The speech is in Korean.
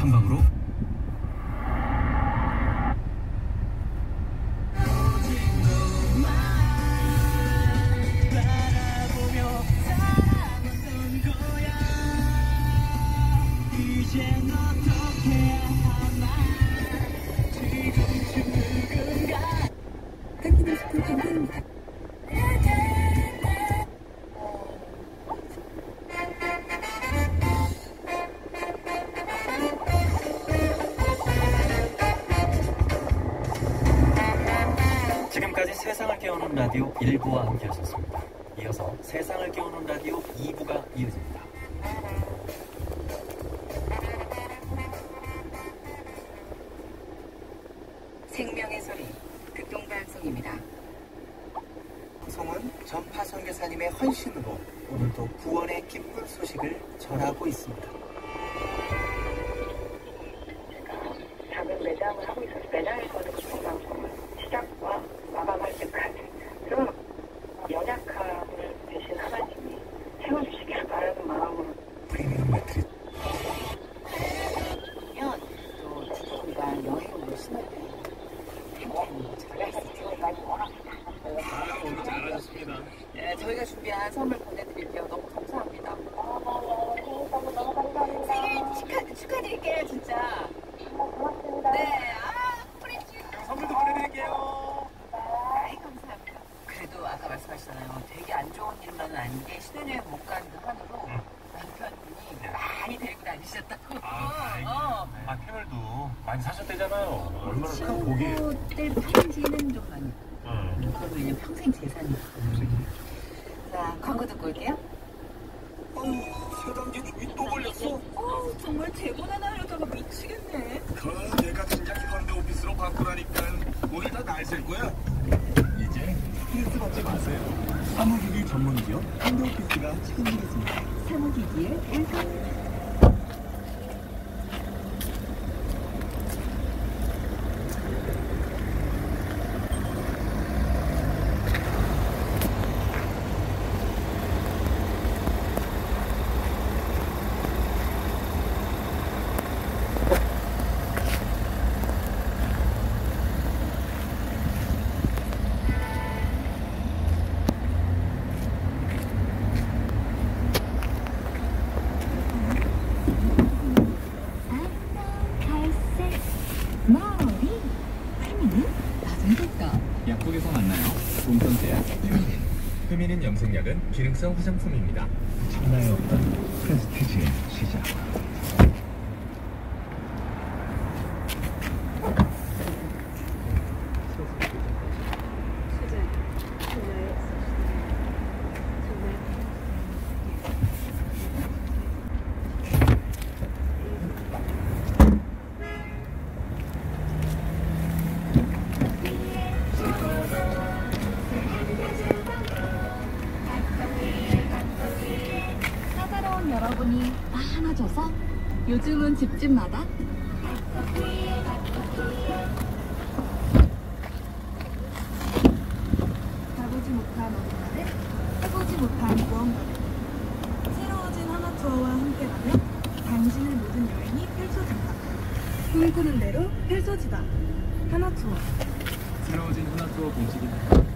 한 방으로 끊기는 스푼 캠핑입니다. 세상을 깨우는 라디오 1부와 함께 하셨습니다. 이어서 세상을 깨우는 라디오 2부가 이어집니다. 생명의 소리 극동방송입니다. 방송은 전파 선교사님의 헌신으로 오늘도 구원의 기쁜 소식을 전하고 있습니다. 아니셨다고. 아, 어, 어. 아 캐물도 많이 사셨대잖아요. 얼마나 큰 고기. 친구들 편지는 좀 많이. 응. 그건 왜냐 평생 재산이야. 자 광고 듣고 올게요. 세단계 주위 또 걸렸어. 어, 정말 재고나 나려다가 미치겠네. 그럼 내가 진작 현대 오피스로 바꾸라니까 오늘 다날셀 거야. 이제 스트레스 받지 마세요. 사무기기 전문기업 현대 오피스가 책임지겠습니다. 사무기기의 일감. 염색약은 기능성 화장품입니다. 장나의 없던 프레스티지의 시작. 요즘은 집집마다? 가보지 못한 어딘가를 해보지 못한 무언가를 새로워진 하나 투어와 함께라면 당신의 모든 여행이 펼쳐진다. 꿈꾸는 대로 펼쳐지다. 하나 투어. 새로워진 하나 투어 공식입니다.